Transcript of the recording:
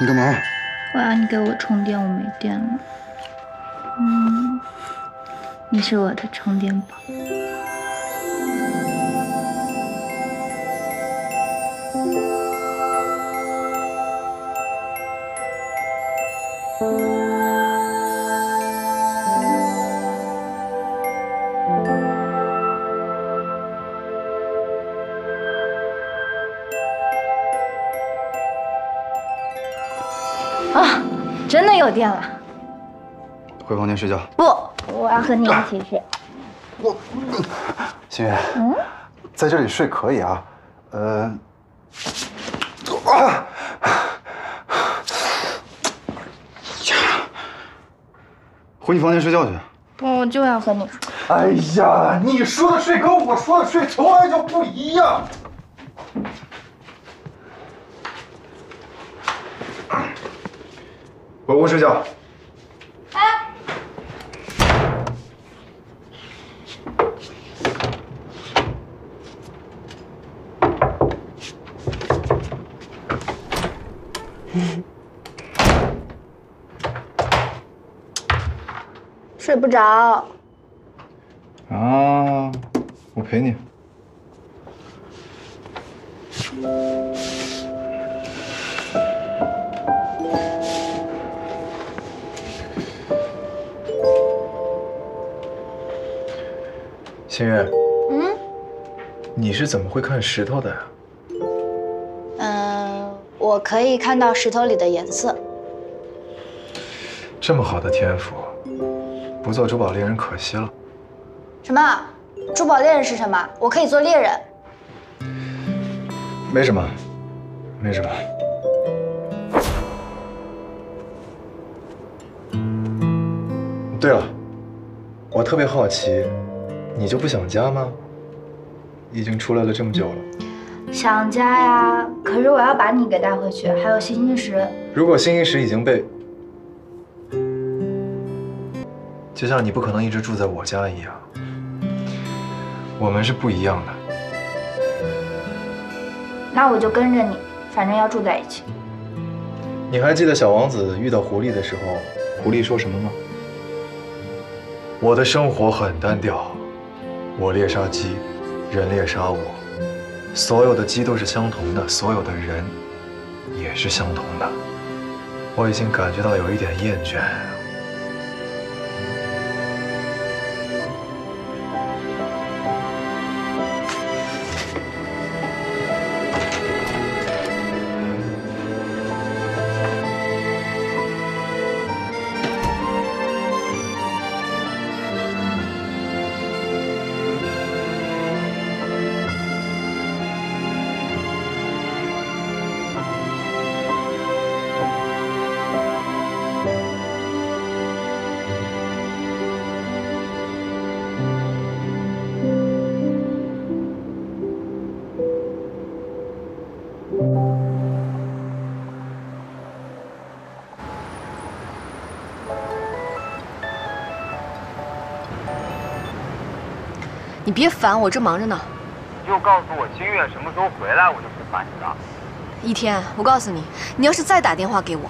你干嘛？我要你给我充电，我没电了。嗯，你是我的充电宝。啊，真的有电了！回房间睡觉。不，我要和你一起睡。我，心月，嗯，在这里睡可以啊，呃，啊，呀，回你房间睡觉去。不，我就要和你睡。哎呀，你说的睡跟我说的睡从来就不一样。回屋睡觉。哎，睡不着。啊，我陪你。心月，嗯你是怎么会看石头的呀？嗯，我可以看到石头里的颜色。这么好的天赋，不做珠宝猎人可惜了。什么？珠宝猎人是什么？我可以做猎人。没什么，没什么。对了，我特别好奇，你就不想家吗？已经出来了这么久了。想家呀，可是我要把你给带回去，还有星星石。如果星星石已经被，就像你不可能一直住在我家一样，我们是不一样的。那我就跟着你，反正要住在一起。你还记得小王子遇到狐狸的时候，狐狸说什么吗？我的生活很单调，我猎杀鸡，人猎杀我，所有的鸡都是相同的，所有的人也是相同的。我已经感觉到有一点厌倦。你别烦我，正忙着呢。你就告诉我金月什么时候回来，我就不烦你了。一天，我告诉你，你要是再打电话给我，